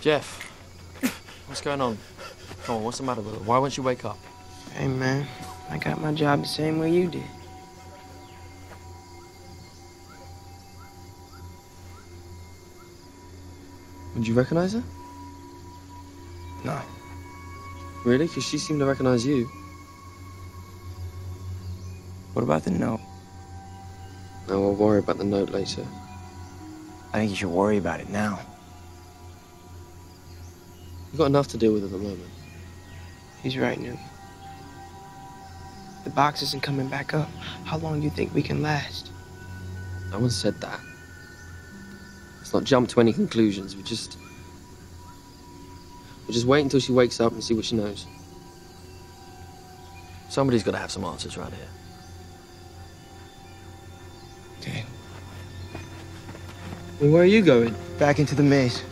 Jeff, what's going on? Come on, what's the matter with her? Why won't you wake up? Hey, man, I got my job the same way you did. Did you recognize her? No. Really? Because she seemed to recognize you. What about the note? No, we'll worry about the note later. I think you should worry about it now. You've got enough to deal with at the moment. He's right, Newt. The box isn't coming back up. How long do you think we can last? No one said that. Let's not jump to any conclusions. We just. We'll just wait until she wakes up and see what she knows. Somebody's got to have some answers around here. Okay. Well, where are you going? Back into the maze.